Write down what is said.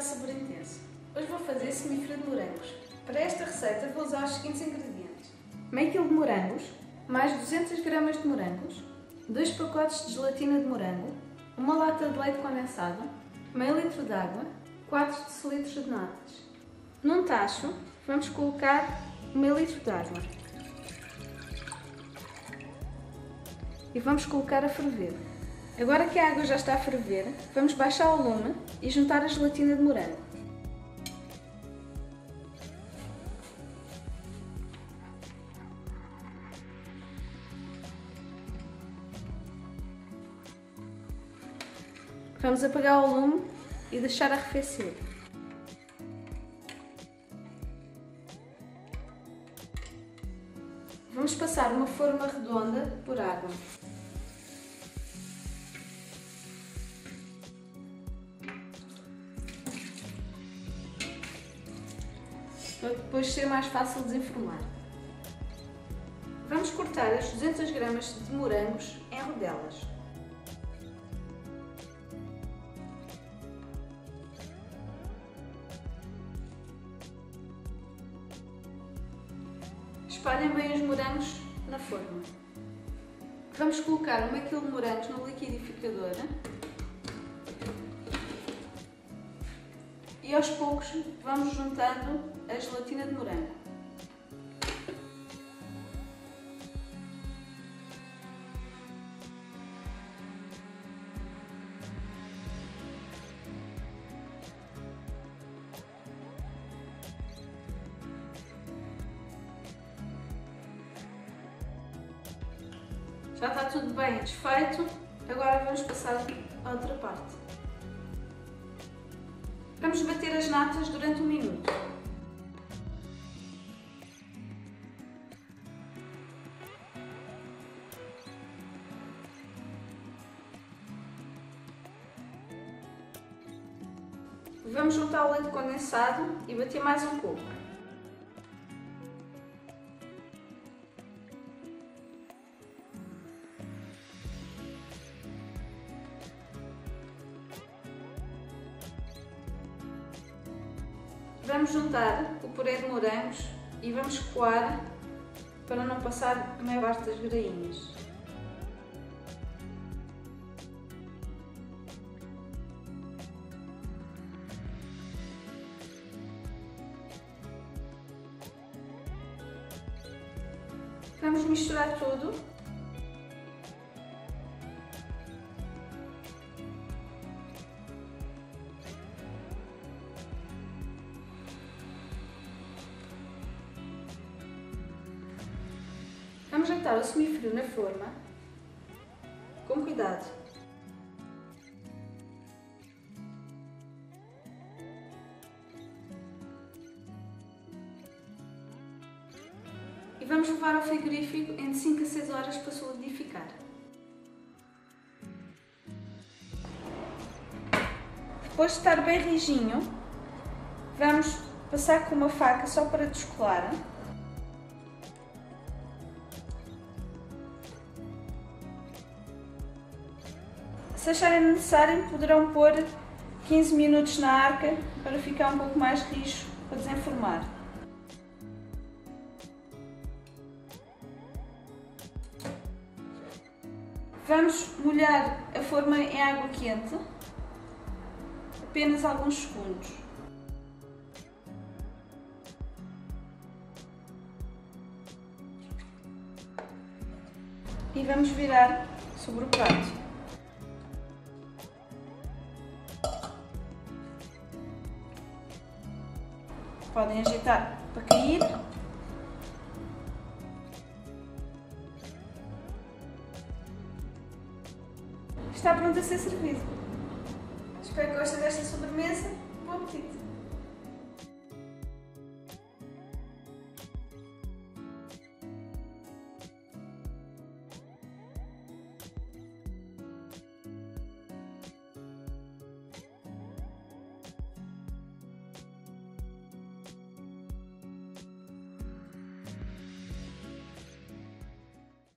sabor intenso. Hoje vou fazer semifrio de morangos. Para esta receita vou usar os seguintes ingredientes. Meio quilo de morangos, mais 200 gramas de morangos, 2 pacotes de gelatina de morango, uma lata de leite condensado, meio litro de água, 4 decilitros de natas. Num tacho, vamos colocar meio litro de água. E vamos colocar a ferver. Agora que a água já está a ferver, vamos baixar o lume e juntar a gelatina de morango. Vamos apagar o lume e deixar arrefecer. Vamos passar uma forma redonda por água. Para depois ser mais fácil desenformar. Vamos cortar as 200 gramas de morangos em rodelas. Espalhem bem os morangos na forma. Vamos colocar meio quilo de morangos no liquidificador aos poucos vamos juntando a gelatina de morango. Já está tudo bem desfeito, agora vamos passar à outra parte. Vamos bater as natas durante um minuto. Vamos juntar o leite condensado e bater mais um pouco. Vamos juntar o puré de morangos e vamos coar para não passar a maior parte das grainhas. Vamos misturar tudo Vamos jantar o semifrio na forma, com cuidado. E vamos levar ao frigorífico entre 5 a 6 horas para solidificar. Depois de estar bem rijinho, vamos passar com uma faca só para descolar. Se acharem necessário, poderão pôr 15 minutos na arca para ficar um pouco mais rijo para desenformar. Vamos molhar a forma em água quente, apenas alguns segundos. E vamos virar sobre o prato. Podem agitar para cair. Está pronto a ser servido. Espero que gostem desta sobremesa. Bom apetite!